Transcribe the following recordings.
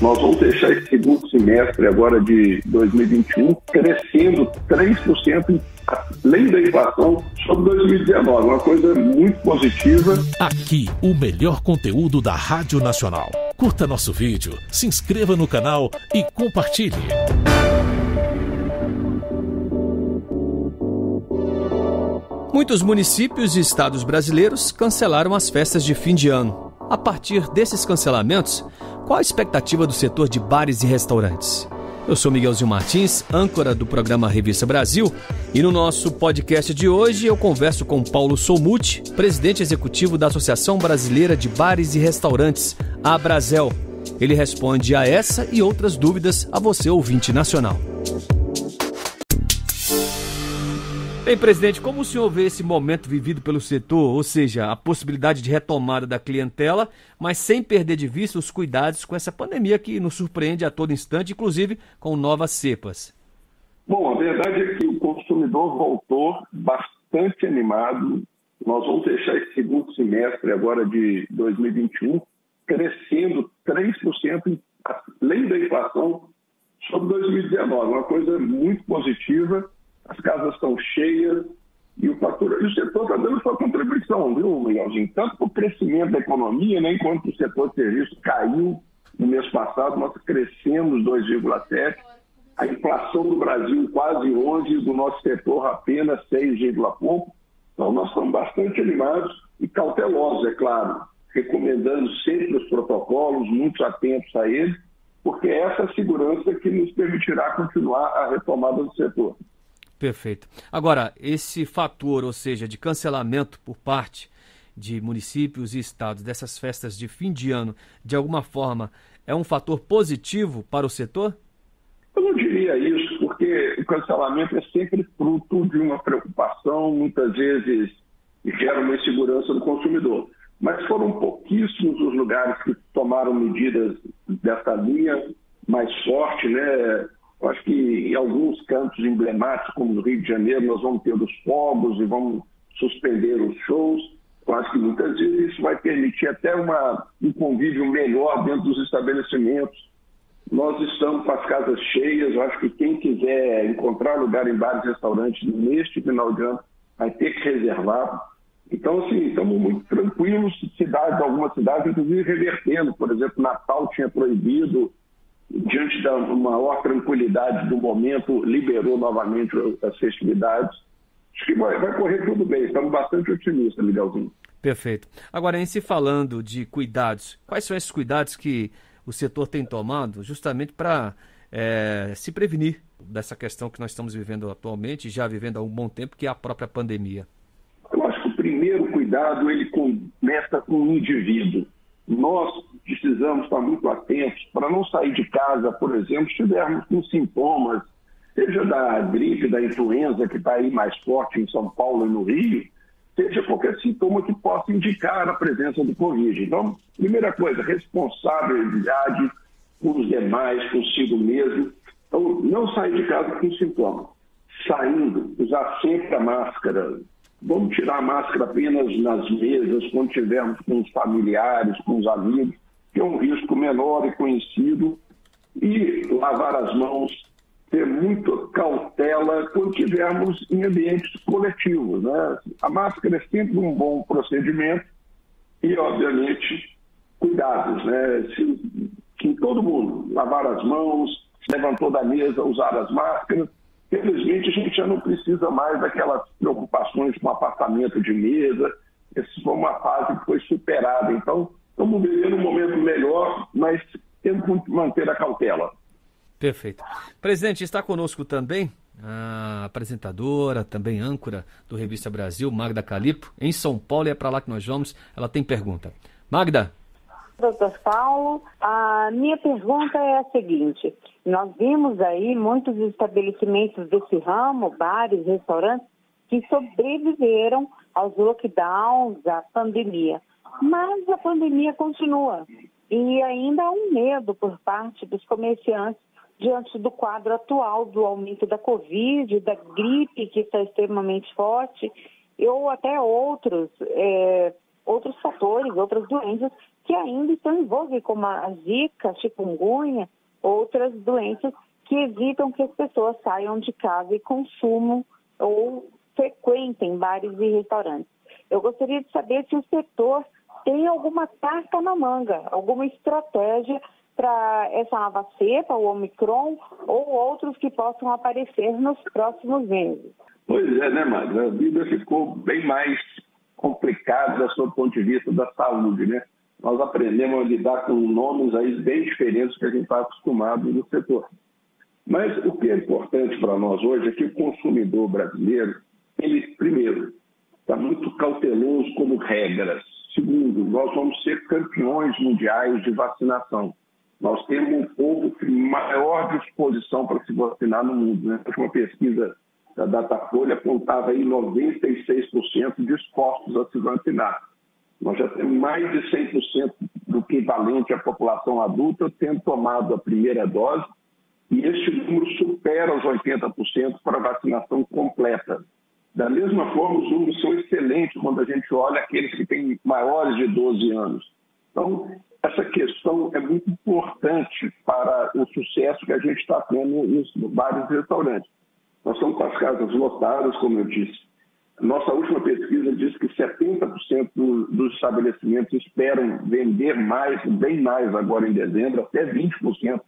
Nós vamos deixar esse segundo semestre agora de 2021 crescendo 3% além da inflação sobre 2019, uma coisa muito positiva. Aqui, o melhor conteúdo da Rádio Nacional. Curta nosso vídeo, se inscreva no canal e compartilhe. Muitos municípios e estados brasileiros cancelaram as festas de fim de ano. A partir desses cancelamentos, qual a expectativa do setor de bares e restaurantes? Eu sou Miguelzinho Martins, âncora do programa Revista Brasil, e no nosso podcast de hoje eu converso com Paulo Somuti, presidente executivo da Associação Brasileira de Bares e Restaurantes, a Brasel. Ele responde a essa e outras dúvidas a você, ouvinte nacional. Bem, presidente, como o senhor vê esse momento vivido pelo setor, ou seja, a possibilidade de retomada da clientela, mas sem perder de vista os cuidados com essa pandemia que nos surpreende a todo instante, inclusive com novas cepas? Bom, a verdade é que o consumidor voltou bastante animado. Nós vamos deixar esse segundo semestre agora de 2021 crescendo 3%, além da inflação, sobre 2019. Uma coisa muito positiva as casas estão cheias e o, fatura, e o setor está dando sua contribuição, viu, Miguelzinho? Tanto para o crescimento da economia, né, enquanto o setor de serviço caiu no mês passado, nós crescemos 2,7%. A inflação do Brasil quase 11%, do nosso setor apenas 6, pouco. Então, nós estamos bastante animados e cautelosos, é claro, recomendando sempre os protocolos, muito atentos a eles, porque é essa segurança que nos permitirá continuar a retomada do setor. Perfeito. Agora, esse fator, ou seja, de cancelamento por parte de municípios e estados dessas festas de fim de ano, de alguma forma, é um fator positivo para o setor? Eu não diria isso, porque o cancelamento é sempre fruto de uma preocupação, muitas vezes gera uma insegurança do consumidor. Mas foram pouquíssimos os lugares que tomaram medidas dessa linha mais forte, né? Eu acho que em alguns cantos emblemáticos, como no Rio de Janeiro, nós vamos ter os fogos e vamos suspender os shows. Eu acho que muitas vezes isso vai permitir até uma, um convívio melhor dentro dos estabelecimentos. Nós estamos com as casas cheias. Eu acho que quem quiser encontrar lugar em bares e restaurantes neste final de ano vai ter que reservar. Então, assim, estamos muito tranquilos. Cidades, algumas cidades, inclusive revertendo. Por exemplo, Natal tinha proibido diante da maior tranquilidade do momento, liberou novamente as festividades. Acho que vai, vai correr tudo bem, estamos bastante otimistas, Miguelzinho. Perfeito. Agora, em se falando de cuidados, quais são esses cuidados que o setor tem tomado justamente para é, se prevenir dessa questão que nós estamos vivendo atualmente, já vivendo há um bom tempo, que é a própria pandemia? Eu acho que o primeiro cuidado ele começa com o indivíduo. Nós precisamos estar muito atentos para não sair de casa, por exemplo, se tivermos com sintomas, seja da gripe, da influenza, que está aí mais forte em São Paulo e no Rio, seja qualquer sintoma que possa indicar a presença do Covid. Então, primeira coisa, responsabilidade com os demais, consigo mesmo. Então, não sair de casa com sintoma. Saindo, usar sempre a máscara, Vamos tirar a máscara apenas nas mesas, quando estivermos com os familiares, com os amigos, é um risco menor e conhecido. E lavar as mãos, ter muita cautela quando estivermos em ambientes coletivos. Né? A máscara é sempre um bom procedimento e, obviamente, cuidados. Né? Se, que todo mundo lavar as mãos, levantou da mesa, usar as máscaras, Felizmente, a gente já não precisa mais daquelas preocupações com apartamento de mesa. Essa foi uma fase que foi superada. Então, estamos vivendo um momento melhor, mas temos que manter a cautela. Perfeito. Presidente, está conosco também a apresentadora, também âncora do Revista Brasil, Magda Calipo, em São Paulo, e é para lá que nós vamos. Ela tem pergunta. Magda, Doutor Paulo, a minha pergunta é a seguinte: nós vimos aí muitos estabelecimentos desse ramo, bares, restaurantes, que sobreviveram aos lockdowns, à pandemia. Mas a pandemia continua e ainda há um medo por parte dos comerciantes diante do quadro atual do aumento da Covid, da gripe que está extremamente forte, ou até outros, é, outros fatores, outras doenças que ainda estão envolvidos, como a zika, chikungunya, outras doenças que evitam que as pessoas saiam de casa e consumam ou frequentem bares e restaurantes. Eu gostaria de saber se o setor tem alguma carta na manga, alguma estratégia para essa nova cepa, o Omicron, ou outros que possam aparecer nos próximos meses. Pois é, né, Magda? A vida ficou bem mais complicada do ponto de vista da saúde, né? Nós aprendemos a lidar com nomes aí bem diferentes que a gente está acostumado no setor. Mas o que é importante para nós hoje é que o consumidor brasileiro, ele, primeiro, está muito cauteloso como regras. Segundo, nós vamos ser campeões mundiais de vacinação. Nós temos um povo com maior disposição para se vacinar no mundo. Né? Uma pesquisa da Datafolha apontava aí 96% dispostos a se vacinar. Nós já temos mais de 100% do equivalente à população adulta tendo tomado a primeira dose e este número supera os 80% para a vacinação completa. Da mesma forma, os números são excelentes quando a gente olha aqueles que têm maiores de 12 anos. Então, essa questão é muito importante para o sucesso que a gente está tendo nos vários restaurantes. Nós estamos com as casas lotadas, como eu disse. Nossa última pesquisa diz que 70% dos estabelecimentos esperam vender mais, bem mais agora em dezembro, até 20%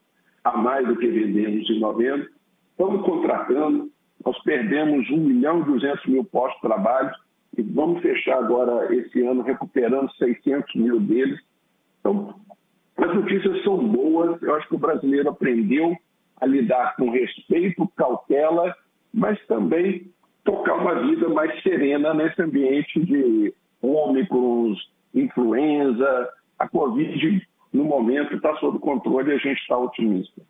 a mais do que vendemos em novembro. Estamos contratando, nós perdemos 1 milhão e 200 mil postos de trabalho e vamos fechar agora esse ano recuperando 600 mil deles. Então, as notícias são boas, eu acho que o brasileiro aprendeu a lidar com respeito, cautela, mas também tocar uma vida mais serena nesse ambiente de ômicrons, influenza, a Covid no momento está sob controle e a gente está otimista.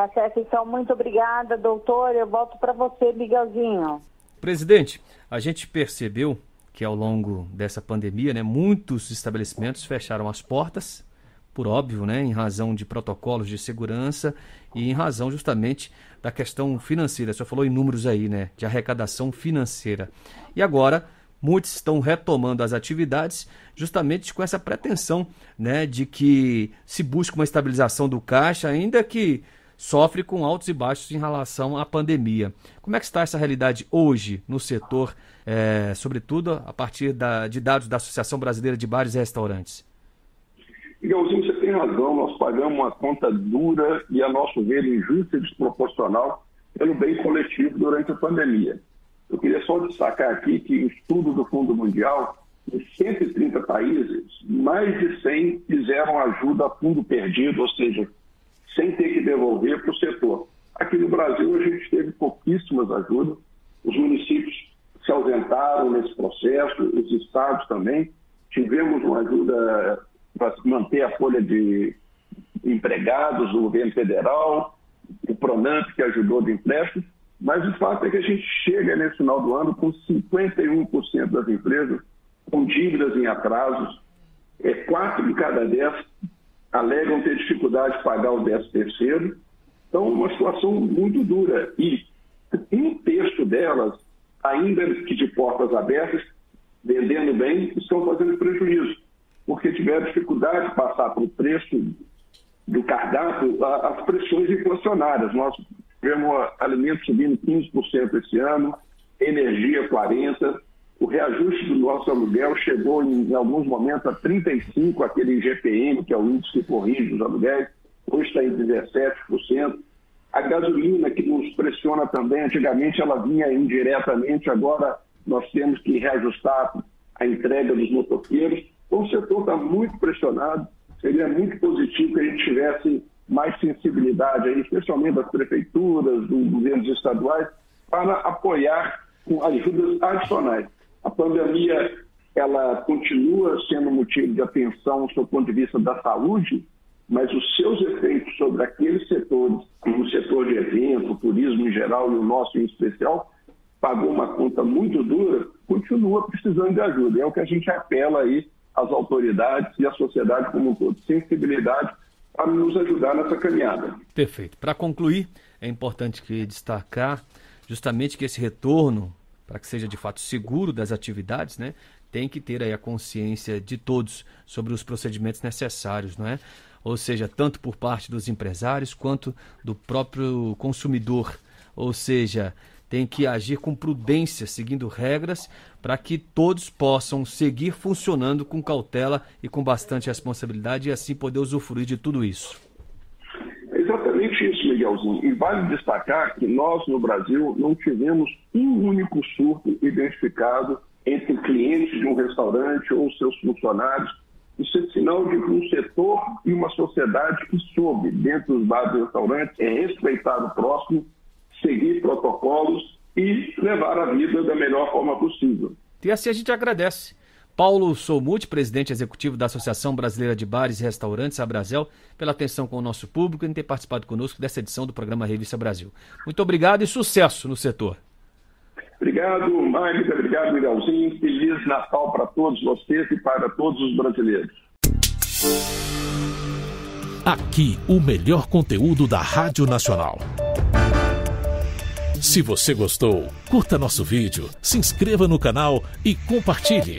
Tá certo, então muito obrigada, doutor. Eu volto para você, Miguelzinho. Presidente, a gente percebeu que ao longo dessa pandemia, né, muitos estabelecimentos fecharam as portas, por óbvio, né, em razão de protocolos de segurança e em razão justamente da questão financeira. Senhor falou em números aí, né, de arrecadação financeira. E agora muitos estão retomando as atividades justamente com essa pretensão né, de que se busque uma estabilização do caixa, ainda que sofre com altos e baixos em relação à pandemia. Como é que está essa realidade hoje no setor, é, sobretudo a partir da, de dados da Associação Brasileira de Bares e Restaurantes? Miguelzinho, você tem razão, nós pagamos uma conta dura e, a nosso ver, injusta e desproporcional pelo bem coletivo durante a pandemia. Eu queria só destacar aqui que o estudo do Fundo Mundial, em 130 países, mais de 100 fizeram ajuda a fundo perdido, ou seja, sem ter que devolver para o setor. Aqui no Brasil, a gente teve pouquíssimas ajudas, os municípios se ausentaram nesse processo, os estados também. Tivemos uma ajuda para manter a folha de empregados do governo federal, o Pronamp, que ajudou de empréstimos, mas o fato é que a gente chega nesse final do ano com 51% das empresas com dívidas em atrasos, é, quatro de cada dez alegam ter dificuldade de pagar o 10 terceiro. Então, uma situação muito dura. E um terço delas, ainda que de portas abertas, vendendo bem, estão fazendo prejuízo, porque tiveram dificuldade de passar para o preço do cardápio as pressões inflacionárias. Nós Tivemos alimentos subindo 15% esse ano, energia 40%. O reajuste do nosso aluguel chegou em, alguns momentos a 35%, aquele IGPM, que é o índice que corrige os aluguéis, hoje está em 17%. A gasolina, que nos pressiona também, antigamente ela vinha indiretamente, agora nós temos que reajustar a entrega dos motoqueiros. Então o setor está muito pressionado. Seria muito positivo que a gente tivesse mais sensibilidade, aí, especialmente das prefeituras, dos governos estaduais, para apoiar com ajudas adicionais. A pandemia ela continua sendo motivo de atenção do ponto de vista da saúde, mas os seus efeitos sobre aqueles setores, como o setor de evento, turismo em geral e o nosso em especial, pagou uma conta muito dura, continua precisando de ajuda. É o que a gente apela aí às autoridades e à sociedade como um todo. Sensibilidade a nos ajudar nessa caminhada. Perfeito. Para concluir, é importante que destacar justamente que esse retorno, para que seja de fato seguro das atividades, né, tem que ter aí a consciência de todos sobre os procedimentos necessários, não é? Ou seja, tanto por parte dos empresários quanto do próprio consumidor. Ou seja, tem que agir com prudência, seguindo regras, para que todos possam seguir funcionando com cautela e com bastante responsabilidade e assim poder usufruir de tudo isso. Exatamente isso, Miguelzinho. E vale destacar que nós, no Brasil, não tivemos um único surto identificado entre clientes de um restaurante ou seus funcionários. Isso é sinal de que um setor e uma sociedade que soube, dentro dos bares e restaurantes, é respeitar o próximo, seguir protocolos e levar a vida da melhor forma possível. E assim a gente agradece. Paulo Soumuti, presidente executivo da Associação Brasileira de Bares e Restaurantes, a Brasel, pela atenção com o nosso público e ter participado conosco dessa edição do programa Revista Brasil. Muito obrigado e sucesso no setor. Obrigado, Magda. Obrigado, Miguelzinho. Feliz Natal para todos vocês e para todos os brasileiros. Aqui, o melhor conteúdo da Rádio Nacional. Se você gostou, curta nosso vídeo, se inscreva no canal e compartilhe.